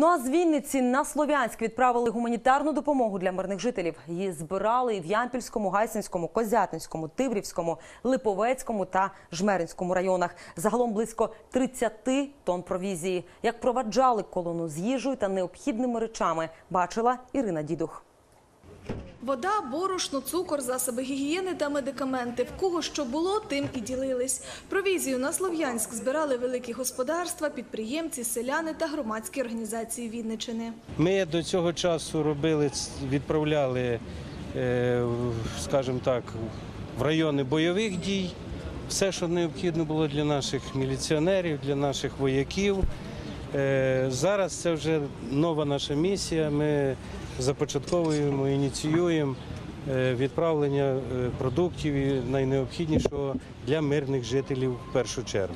Ну а з Вінниці на Слов'янськ відправили гуманітарну допомогу для мирних жителів. Її збирали і в Ямпільському, Гайсинському, Козятинському, Тиврівському, Липовецькому та Жмеринському районах. Загалом близько 30 тонн провізії. Як проваджали колону з їжею та необхідними речами, бачила Ірина Дідух. Вода, борошно, цукор, засоби гігієни та медикаменти. В кого що було, тим і ділились. Провізію на Слов'янськ збирали великі господарства, підприємці, селяни та громадські організації Вінничини. Ми до цього часу робили, відправляли, е, скажімо так, в райони бойових дій. Все, що необхідно було для наших міліціонерів, для наших вояків. Е, Зараз це вже нова наша місія. Ми започатковуємо, ініціюємо е, відправлення е, продуктів і найнеобхіднішого для мирних жителів в першу чергу.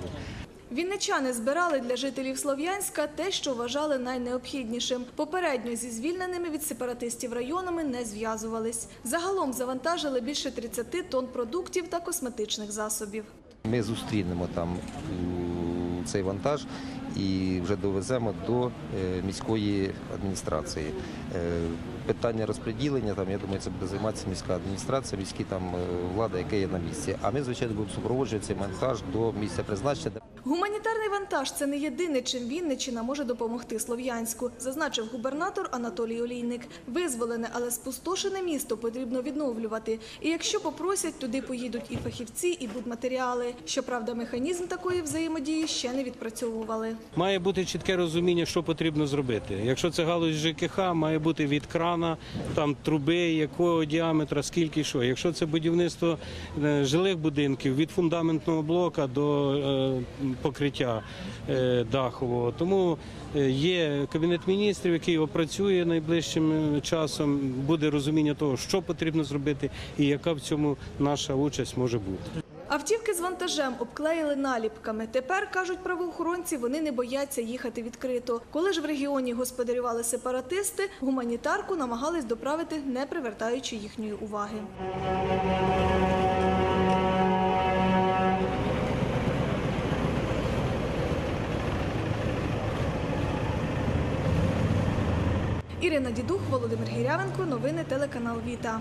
Вінничани збирали для жителів Слов'янська те, що вважали найнеобхіднішим. Попередньо зі звільненими від сепаратистів районами не зв'язувались. Загалом завантажили більше 30 тонн продуктів та косметичних засобів. Ми зустрінемо там цей вантаж і вже довеземо до е, міської адміністрації. Е, Питання розподілення, там, я думаю, це буде займатися міська адміністрація, міські там е, влада, яка є на місці. А ми, звичайно, будемо супроводжувати цей монтаж до місця призначення. Гуманітарний вантаж це не єдине, чим Вінниччина може допомогти Слов'янську, зазначив губернатор Анатолій Олійник. Визволене, але спустошене місто потрібно відновлювати. І якщо попросять, туди поїдуть і фахівці, і будматеріали. Щоправда, механізм такої взаємодії ще не відпрацьовували. Має бути чітке розуміння, що потрібно зробити. Якщо це галузь ЖКХ, має бути від крана, там труби, якого діаметра, скільки що. Якщо це будівництво е, жилих будинків, від фундаментного блока до е, покриття е, дахового. Тому є кабінет міністрів, який опрацює найближчим часом. Буде розуміння того, що потрібно зробити, і яка в цьому наша участь може бути. Автівки з вантажем обклеїли наліпками. Тепер, кажуть правоохоронці, вони не бояться їхати відкрито. Коли ж в регіоні господарювали сепаратисти, гуманітарку намагались доправити, не привертаючи їхньої уваги. Ірина Дідух, Володимир Гірявенко. Новини телеканал Віта.